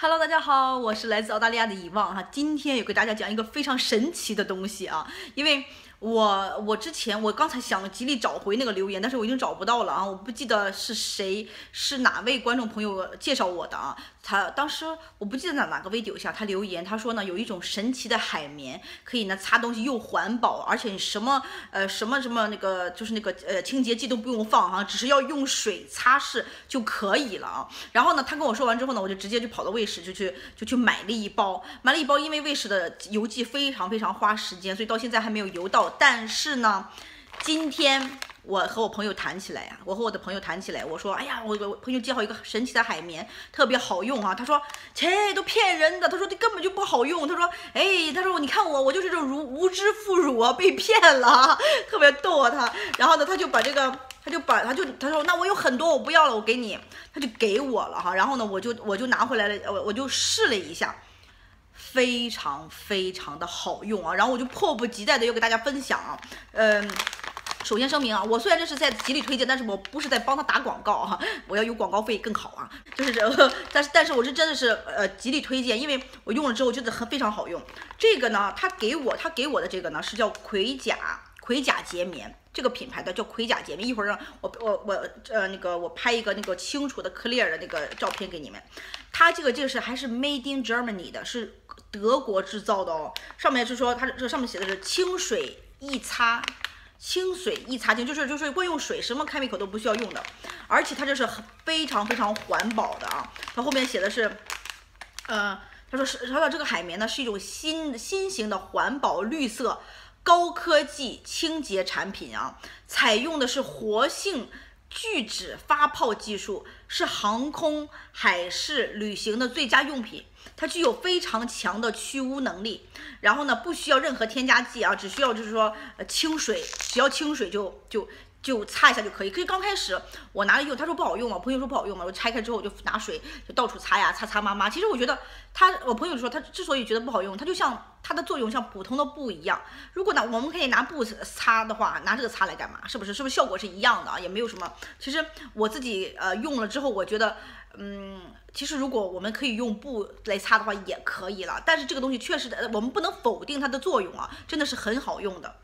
Hello，大家好，我是来自澳大利亚的遗忘哈，今天也给大家讲一个非常神奇的东西啊，因为我我之前我刚才想极力找回那个留言，但是我已经找不到了啊，我不记得是谁是哪位观众朋友介绍我的啊。他当时我不记得哪哪个 video 下他留言，他说呢有一种神奇的海绵，可以呢擦东西又环保，而且你什么呃什么什么那个就是那个呃清洁剂都不用放哈，只是要用水擦拭就可以了啊。然后呢他跟我说完之后呢，我就直接就跑到卫士就去就去买了一包，买了一包，因为卫士的邮寄非常非常花时间，所以到现在还没有邮到。但是呢，今天。我和我朋友谈起来呀，我和我的朋友谈起来，我说，哎呀，我我朋友介绍一个神奇的海绵，特别好用哈。他说，切，都骗人的。他说这根本就不好用。他说，哎，他说你看我，我就是这种如无知妇孺啊，被骗了，特别逗啊他。然后呢，他就把这个，他就把他就他说，那我有很多，我不要了，我给你，他就给我了哈。然后呢，我就我就拿回来了，我我就试了一下，非常非常的好用啊。然后我就迫不及待的要给大家分享啊，嗯。首先声明啊，我虽然这是在极力推荐，但是我不是在帮他打广告啊，我要有广告费更好啊。就是这，但是但是我是真的是呃极力推荐，因为我用了之后觉得很非常好用。这个呢，他给我他给我的这个呢是叫盔甲盔甲洁棉，这个品牌的叫盔甲洁棉。一会儿让我我我呃那个我拍一个那个清楚的 clear 的那个照片给你们。它这个这个是还是 made in Germany 的，是德国制造的哦。上面是说它这上面写的是清水一擦。清水一擦净，就是就是光用水，什么开闭口都不需要用的，而且它这是非常非常环保的啊。它后面写的是，呃，他说是他说这个海绵呢是一种新新型的环保绿色高科技清洁产品啊，采用的是活性聚酯发泡技术，是航空海事旅行的最佳用品。它具有非常强的去污能力，然后呢，不需要任何添加剂啊，只需要就是说，呃，清水，只要清水就就。就擦一下就可以。可以刚开始我拿来用，他说不好用嘛，我朋友说不好用嘛，我拆开之后我就拿水就到处擦呀，擦擦抹抹。其实我觉得他，我朋友说他之所以觉得不好用，它就像它的作用像普通的布一样。如果呢，我们可以拿布擦的话，拿这个擦来干嘛？是不是？是不是效果是一样的啊？也没有什么。其实我自己呃用了之后，我觉得，嗯，其实如果我们可以用布来擦的话，也可以了。但是这个东西确实的，我们不能否定它的作用啊，真的是很好用的。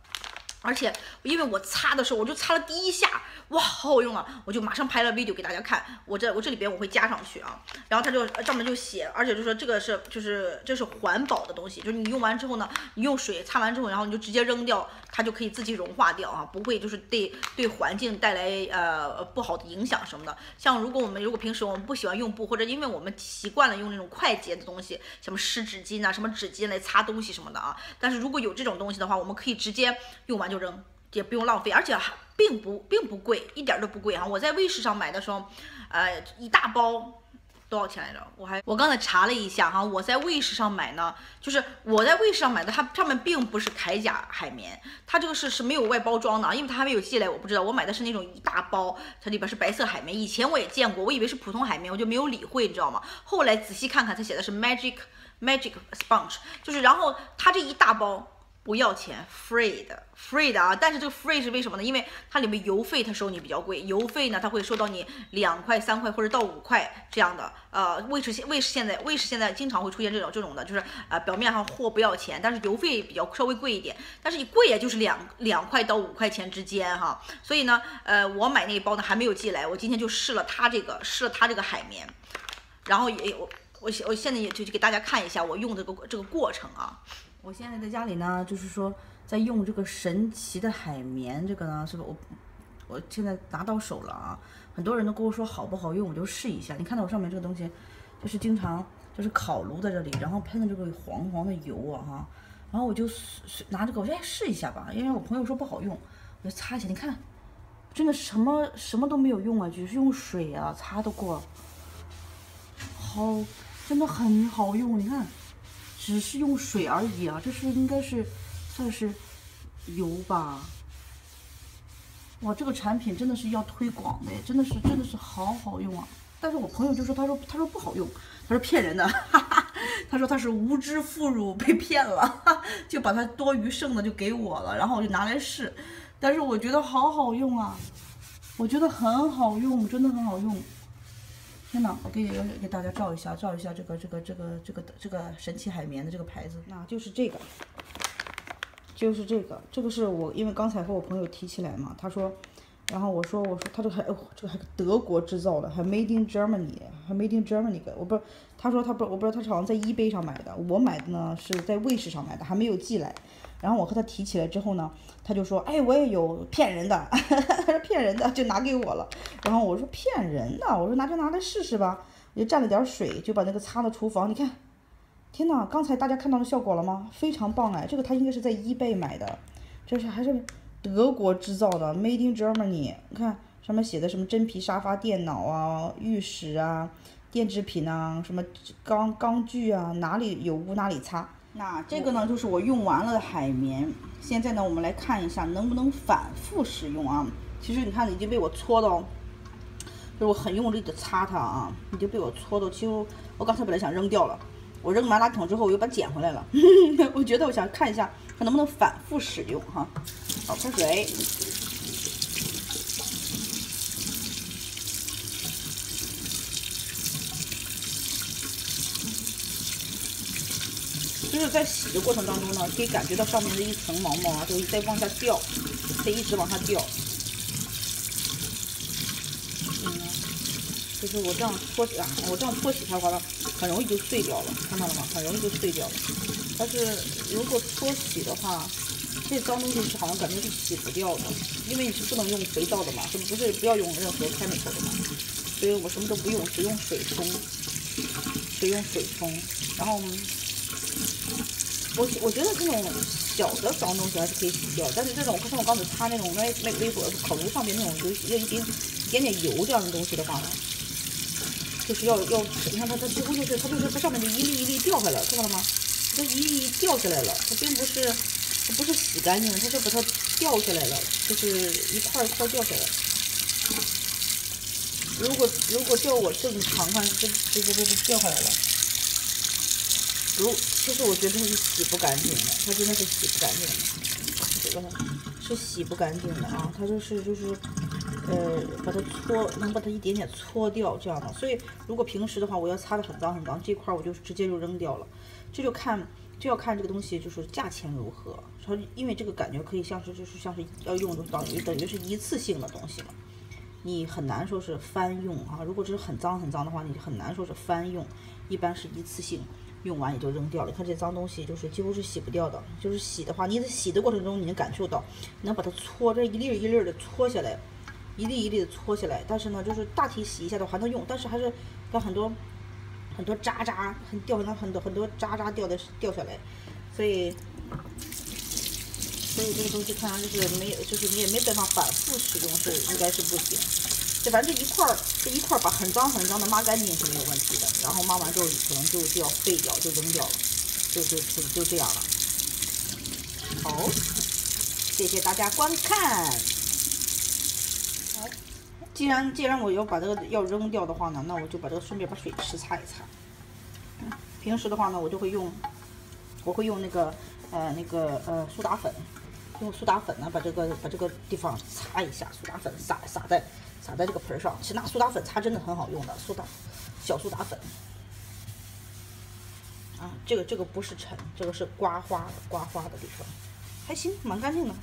而且，因为我擦的时候，我就擦了第一下，哇，好好用啊！我就马上拍了 video 给大家看。我这我这里边我会加上去啊。然后他就上面就写，而且就说这个是就是这是环保的东西，就是你用完之后呢，你用水擦完之后，然后你就直接扔掉，它就可以自己融化掉啊，不会就是对对环境带来呃不好的影响什么的。像如果我们如果平时我们不喜欢用布，或者因为我们习惯了用那种快捷的东西，什么湿纸巾啊、什么纸巾来擦东西什么的啊，但是如果有这种东西的话，我们可以直接用完就。就扔，也不用浪费，而且还并不并不贵，一点都不贵啊！我在卫士上买的时候，呃，一大包多少钱来着？我还我刚才查了一下哈，我在卫士上买呢，就是我在卫士上买的，它上面并不是铠甲海绵，它这个是是没有外包装的，因为它还没有寄来，我不知道。我买的是那种一大包，它里边是白色海绵。以前我也见过，我以为是普通海绵，我就没有理会，你知道吗？后来仔细看看，它写的是 Magic Magic Sponge，就是然后它这一大包。不要钱，free 的，free 的啊！但是这个 free 是为什么呢？因为它里面邮费它收你比较贵，邮费呢它会收到你两块、三块或者到五块这样的。呃，卫士现卫士现在卫士现在经常会出现这种这种的，就是呃表面上货不要钱，但是邮费比较稍微贵一点，但是你贵也就是两两块到五块钱之间哈。所以呢，呃，我买那一包呢还没有寄来，我今天就试了它这个试了它这个海绵，然后也我我我现在也就就给大家看一下我用的这个这个过程啊。我现在在家里呢，就是说在用这个神奇的海绵，这个呢是不我我现在拿到手了啊，很多人都跟我说好不好用，我就试一下。你看到我上面这个东西，就是经常就是烤炉在这里，然后喷的这个黄黄的油啊哈，然后我就拿这个我先试一下吧，因为我朋友说不好用，我就擦一下。你看，真的什么什么都没有用啊，只是用水啊擦得过，好，真的很好用，你看。只是用水而已啊，这是应该是算是油吧？哇，这个产品真的是要推广的，真的是真的是好好用啊！但是我朋友就说，他说他说不好用，他说骗人的，哈哈，他说他是无知妇孺被骗了，就把他多余剩的就给我了，然后我就拿来试，但是我觉得好好用啊，我觉得很好用，真的很好用。天呐，我给给大家照一下，照一下这个这个这个这个这个神奇海绵的这个牌子，那就是这个，就是这个，这个是我因为刚才和我朋友提起来嘛，他说，然后我说我说他这还哦这个还德国制造的，还 Made in Germany，还 Made in Germany，我不，他说他不我不知道他是好像在 eBay 上买的，我买的呢是在卫士上买的，还没有寄来。然后我和他提起来之后呢，他就说：“哎，我也有骗人的，他说骗人的就拿给我了。”然后我说：“骗人的，我说拿就拿来试试吧。”我就蘸了点水，就把那个擦到厨房。你看，天哪！刚才大家看到的效果了吗？非常棒哎！这个他应该是在 eBay 买的，这是还是德国制造的，Made in Germany。你看上面写的什么真皮沙发、电脑啊、浴室啊、电制品啊、什么钢钢具啊，哪里有污哪里擦。那这个呢，就是我用完了的海绵。现在呢，我们来看一下能不能反复使用啊。其实你看，已经被我搓到，就是我很用力的擦它啊，已经被我搓到。其实我刚才本来想扔掉了，我扔完垃圾桶之后，我又把它捡回来了。我觉得我想看一下它能不能反复使用哈。好，喷水。就是在洗的过程当中呢，可以感觉到上面的一层毛毛啊，就在往下掉，在一直往下掉。嗯，就是我这样搓洗啊，我这样搓洗它的话，很容易就碎掉了，看到了吗？很容易就碎掉了。但是如果搓洗的话，这脏东西是好像感觉是洗不掉的，因为你是不能用肥皂的嘛，是不是不要用任何开水的嘛？所以我什么都不用，只用水冲，只用水冲，然后。我我觉得这种小的脏东西还是可以洗掉，但是这种像我刚才擦那种微微微波烤炉上面那种有有一点点点油这样的东西的话呢，就是要要你看它它几乎就是它就是它上面就一粒一粒掉下来，看到了吗？它一粒一粒掉下来了，它并不是它不是洗干净的，它是把它掉下来了，就是一块一块掉下来。如果如果叫我正常看，这这这这掉下来了。如其实我觉得它是洗不干净的，它真的是洗不干净的，这个是洗不干净的啊，它就是就是，呃，把它搓，能把它一点点搓掉这样的。所以如果平时的话，我要擦的很脏很脏，这块我就直接就扔掉了。这就看就要看这个东西就是价钱如何，它因为这个感觉可以像是就是像是要用的等于等于是一次性的东西嘛，你很难说是翻用啊。如果这是很脏很脏的话，你很难说是翻用，一般是一次性。用完也就扔掉了。你看这脏东西，就是几乎是洗不掉的。就是洗的话，你在洗的过程中，你能感受到，能把它搓这一粒一粒的搓下来，一粒一粒的搓下来。但是呢，就是大体洗一下的话还能用，但是还是有很多很多渣渣，很掉很多很多渣渣掉的掉下来。所以，所以这个东西看上就是没有，就是你也没办法反复使用，是应该是不行。这反正这一块儿，这一块儿把很脏很脏的抹干净是没有问题的。然后抹完之后，可能就就要废掉，就扔掉了，就就就就这样了。好，谢谢大家观看。好，既然既然我要把这个要扔掉的话呢，那我就把这个顺便把水池擦一擦。平时的话呢，我就会用，我会用那个呃那个呃苏打粉，用苏打粉呢把这个把这个地方擦一下，苏打粉撒撒在。撒在这个盆上，其实拿苏打粉擦真的很好用的，苏打小苏打粉啊，这个这个不是尘，这个是刮花刮花的地方，还行，蛮干净的。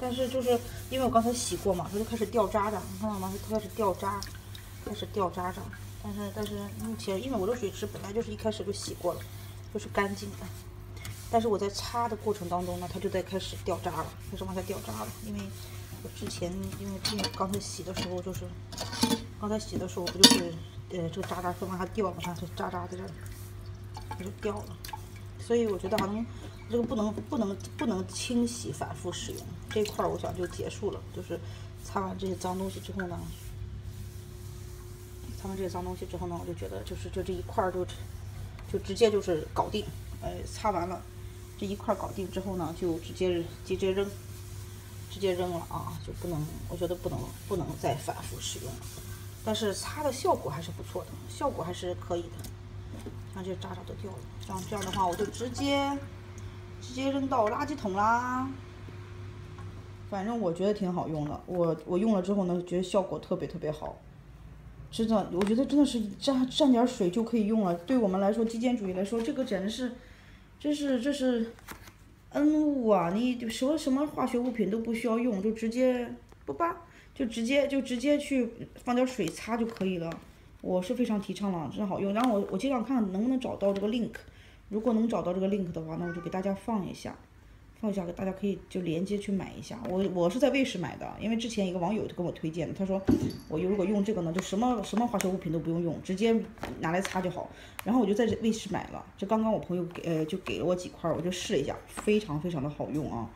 但是就是因为我刚才洗过嘛，它就开始掉渣渣，你看到吗？它开始掉渣，开始掉渣渣。但是但是目前因为我的水池本来就是一开始就洗过了，就是干净的。但是我在擦的过程当中呢，它就在开始掉渣了，开始往下掉渣了，因为。我之前因为因为刚才洗的时候就是，刚才洗的时候不就是，呃，这个渣渣会往下掉嘛？看这渣渣在这儿，它就掉了。所以我觉得好像这个不能不能不能清洗反复使用这一块，我想就结束了。就是擦完这些脏东西之后呢，擦完这些脏东西之后呢，我就觉得就是就这一块就就直接就是搞定。哎，擦完了这一块搞定之后呢，就直接直接扔。直接扔了啊，就不能，我觉得不能，不能再反复使用了。但是擦的效果还是不错的，效果还是可以的。看这渣渣都掉了，这样这样的话，我就直接直接扔到垃圾桶啦。反正我觉得挺好用的，我我用了之后呢，觉得效果特别特别好。真的，我觉得真的是沾沾点水就可以用了。对我们来说，极简主义来说，这个简直是，这是这是恩物啊！你什么什么化学物品都不需要用，就直接不吧，就直接就直接去放点水擦就可以了。我是非常提倡了，真好用。然后我我尽量看能不能找到这个 link，如果能找到这个 link 的话，那我就给大家放一下。放一下，给大家可以就连接去买一下。我我是在卫士买的，因为之前一个网友就跟我推荐的，他说我如果用这个呢，就什么什么化学物品都不用用，直接拿来擦就好。然后我就在卫士买了，就刚刚我朋友给呃就给了我几块，我就试了一下，非常非常的好用啊。